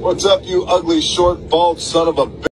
What's up, you ugly, short, bald son of a bitch?